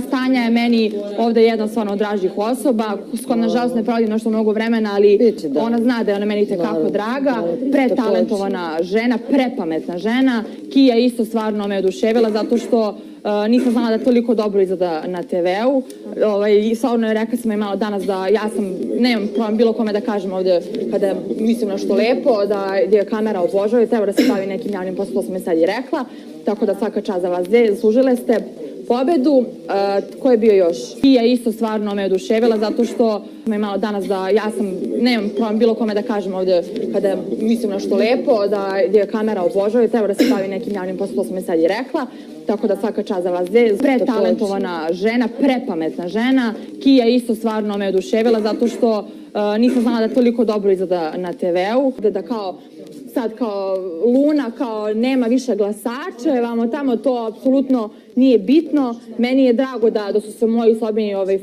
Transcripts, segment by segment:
Stanja je meni ovde jedna stvarno od dražih osoba, s kojom nažalost ne provodim nešto mnogo vremena, ali da. ona zna da je ona meni tekako draga, pretalentovana žena, prepametna žena. Kija isto stvarno me oduševila zato što uh, nisam znala da je toliko dobro izgleda na TV-u. Ovaj, stvarno je rekla sam je malo danas da ja sam, nemam problem bilo kome da kažem ovde kada mislim nešto lepo, da je kamera obožava i treba da se bavi nekim javnim poslom, to sam je sad i rekla. Tako da svaka čast za vas dve, zaslužile ste pobedu. Ko je bio još? Kija isto stvarno me oduševila zato što me malo danas da ja sam, nemam problem bilo kome da kažem ovde kada mislim nešto lepo, da je kamera obožava i treba da se bavi nekim javnim poslom, to sam je sad i rekla. Tako da svaka čast za vas dve, pretalentovana žena, prepametna žena. Kija isto stvarno me oduševila zato što uh, nisam znala da toliko dobro izgleda na TV-u. Da, da kao sad kao Luna, kao nema više glasače, vamo tamo to apsolutno nije bitno. Meni je drago da, da su se moji slabini, ovaj,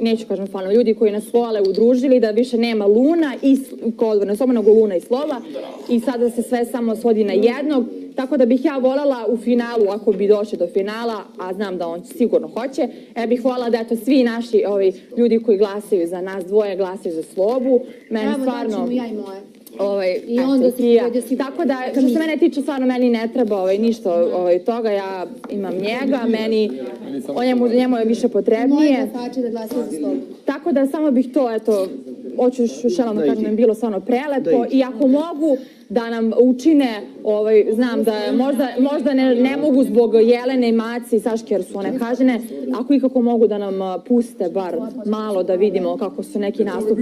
neću kažem stvarno, ljudi koji nas vole udružili, da više nema Luna i s- kao odvorna soba, nego Luna i Slova i sada se sve samo svodi na jednog. Tako da bih ja voljela u finalu, ako bi došli do finala, a znam da on sigurno hoće, ja bih voljela da eto svi naši ovi ljudi koji glasaju za nas dvoje glasaju za Slobu. Meni Evo, stvarno... ja i moje. Ovaj, I eto, onda pojede si- Tako da, što se mene tiče, stvarno meni ne treba ovaj, ništa ovaj, toga, ja imam njega, meni, o njemu, njemu je više Moje potrebnije. glasače da glasaju za slobu. Tako da samo bih to, eto, hoću još jednom da kažem da. je bilo stvarno prelepo i ako mogu da nam učine, ovaj, znam da možda, možda ne, ne mogu zbog Jelene i Maci i Saške jer su one kažene, ako ikako mogu da nam puste bar malo da vidimo kako su neki nastupi